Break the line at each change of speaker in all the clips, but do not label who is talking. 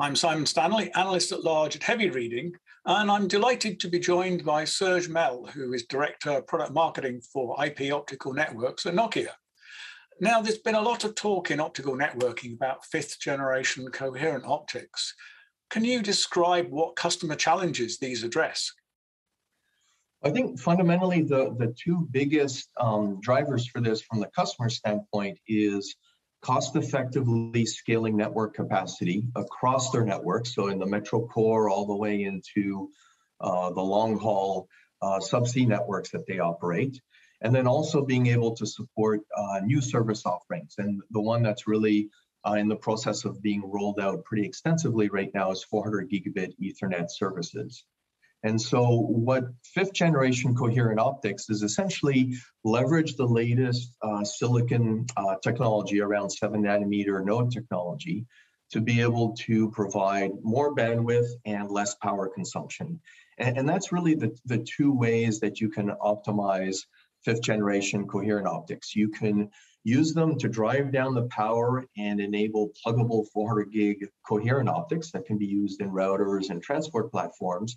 I'm Simon Stanley, analyst at large at Heavy Reading, and I'm delighted to be joined by Serge Melle, who is Director of Product Marketing for IP Optical Networks at Nokia. Now, there's been a lot of talk in optical networking about fifth generation coherent optics. Can you describe what customer challenges these address?
I think fundamentally the, the two biggest um, drivers for this from the customer standpoint is cost effectively scaling network capacity across their network. So in the metro core, all the way into uh, the long haul uh, subsea networks that they operate. And then also being able to support uh, new service offerings. And the one that's really uh, in the process of being rolled out pretty extensively right now is 400 gigabit Ethernet services. And so what fifth generation coherent optics is essentially leverage the latest uh, silicon uh, technology around seven nanometer node technology to be able to provide more bandwidth and less power consumption. And, and that's really the, the two ways that you can optimize fifth generation coherent optics. You can use them to drive down the power and enable pluggable 400 gig coherent optics that can be used in routers and transport platforms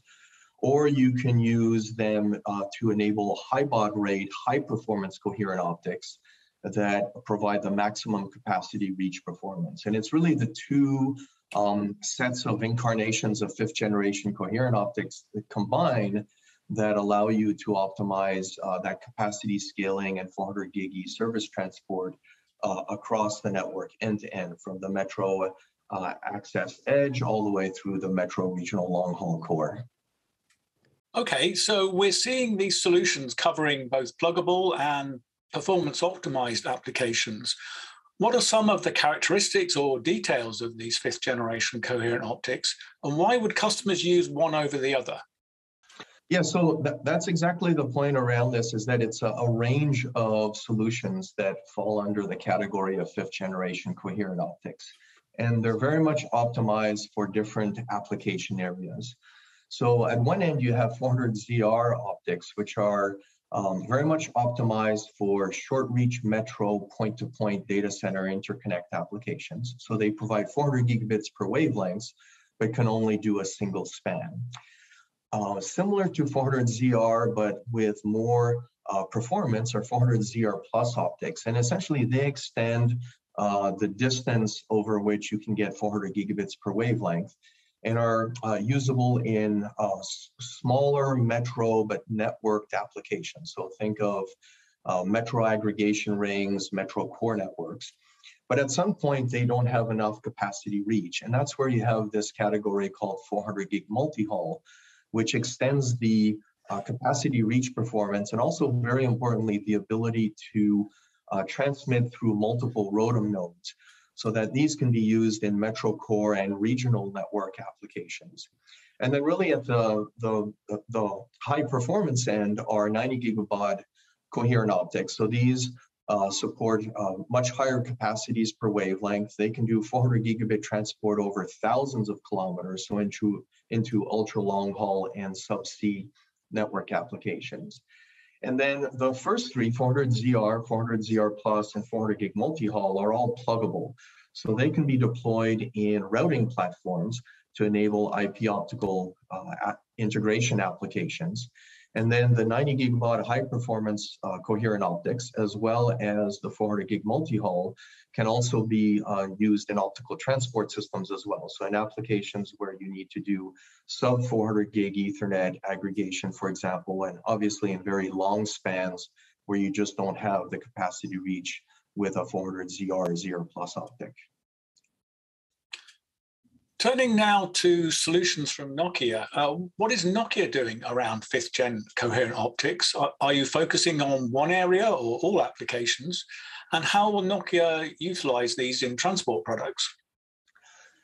or you can use them uh, to enable high baud rate, high performance coherent optics that provide the maximum capacity reach performance. And it's really the two um, sets of incarnations of fifth generation coherent optics that combine that allow you to optimize uh, that capacity scaling and 400 gig e service transport uh, across the network end to end from the metro uh, access edge all the way through the metro regional long haul core.
Okay, so we're seeing these solutions covering both pluggable and performance optimized applications. What are some of the characteristics or details of these fifth generation coherent optics, and why would customers use one over the other?
Yeah, so th- that's exactly the point around this is that it's a, a, range of solutions that fall under the category of fifth generation coherent optics. And they're very much optimized for different application areas. So at one end, you have 400ZR optics, which are um, very much optimized for short reach metro point to point data center interconnect applications. So they provide 400 gigabits per wavelength, but can only do a single span. Uh, similar to 400ZR, but with more uh, performance are 400ZR plus optics. And essentially they extend uh, the distance over which you can get 400 gigabits per wavelength and are uh, usable in uh, smaller metro but networked applications. So think of uh, metro aggregation rings, metro core networks. But at some point, they don't have enough capacity reach. And that's where you have this category called 400 gig multi-haul, which extends the uh, capacity reach performance and also, very importantly, the ability to uh, transmit through multiple ROADM nodes so that these can be used in metro core and regional network applications. And then really at the, the, the high performance end are 90 gigabaud coherent optics. So these uh, support uh, much higher capacities per wavelength. They can do 400 gigabit transport over thousands of kilometers, so into, into ultra long haul and subsea network applications. And then the first three, 400ZR, 400ZR Plus, and 400 gig multi-haul are all pluggable. So they can be deployed in routing platforms to enable IP optical uh, integration applications. And then the 90 gigabaud high performance uh, coherent optics, as well as the 400 gig multi-haul can also be uh, used in optical transport systems as well. So in applications where you need to do sub 400 gig ethernet aggregation, for example, and obviously in very long spans where you just don't have the capacity to reach with a 400 ZR ZR plus optic.
Turning now to solutions from Nokia, uh, what is Nokia doing around fifth gen coherent optics? Are, are, you focusing on one area or all applications? And how will Nokia utilize these in transport products?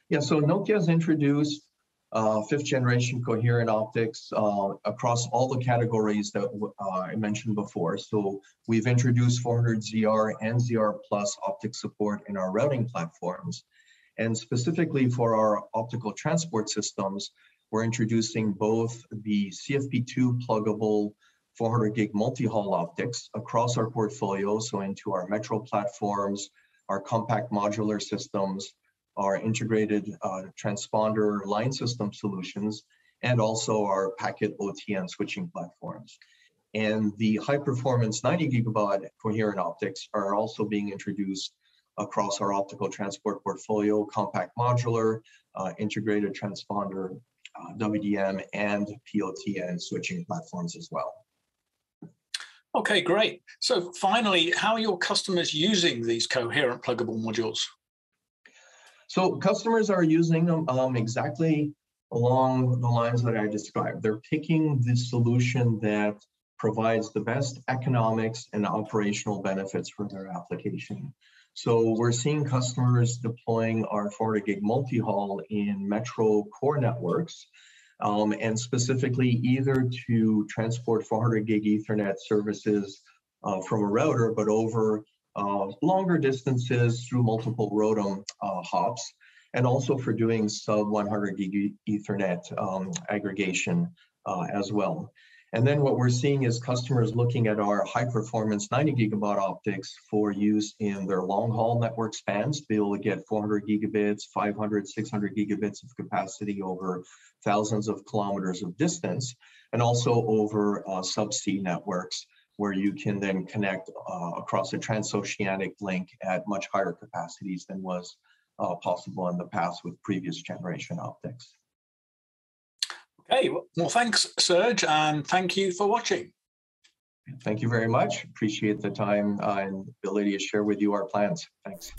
Yeah, so Nokia has introduced uh, fifth generation coherent optics uh, across all the categories that uh, I mentioned before. So we've introduced 400 ZR and ZR plus optic support in our routing platforms. And specifically for our optical transport systems, we're introducing both the CFP2 pluggable 400 gig multi-haul optics across our portfolio, so into our metro platforms, our compact modular systems, our integrated uh, transponder line system solutions, and also our packet OTN switching platforms. And the high performance 90 gigabaud coherent optics are also being introduced across our optical transport portfolio, compact modular, uh, integrated transponder, uh, WDM, and POTN switching platforms as well.
Okay, great. So finally, how are your customers using these coherent pluggable modules?
So customers are using them um, exactly along the lines that I described. They're picking the solution that provides the best economics and operational benefits for their application. So we're seeing customers deploying our 400 gig multi-haul in metro core networks, um, and specifically either to transport 400 gig Ethernet services uh, from a router, but over uh, longer distances through multiple ROADM uh, hops, and also for doing sub 100 gig Ethernet um, aggregation uh, as well. And then what we're seeing is customers looking at our high performance 90 gigabaud optics for use in their long haul network spans to be able to get 400 gigabits, 500, 600 gigabits of capacity over thousands of kilometers of distance, and also over uh, subsea networks where you can then connect uh, across a transoceanic link at much higher capacities than was uh, possible in the past with previous generation optics.
Okay, well, thanks, Serge, and thank you for watching.
Thank you very much. Appreciate the time and ability to share with you our plans. Thanks.